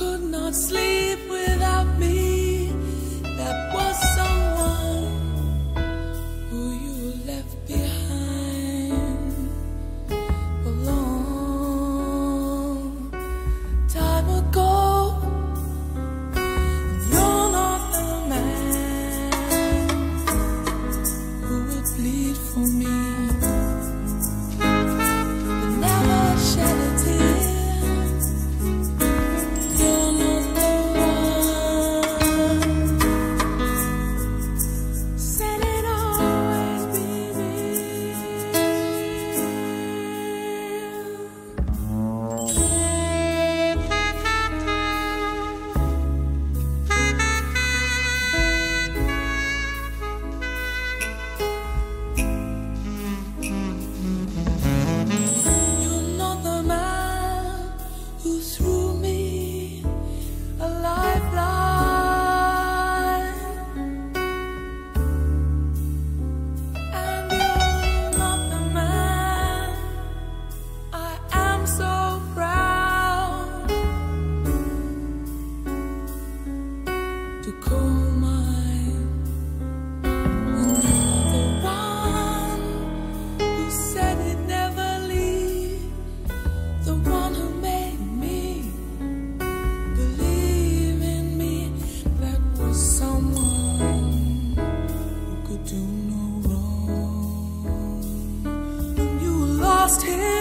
could not sleep with to call mine. One who said never the one who made me believe in me. That was someone who could do no wrong, and you lost him.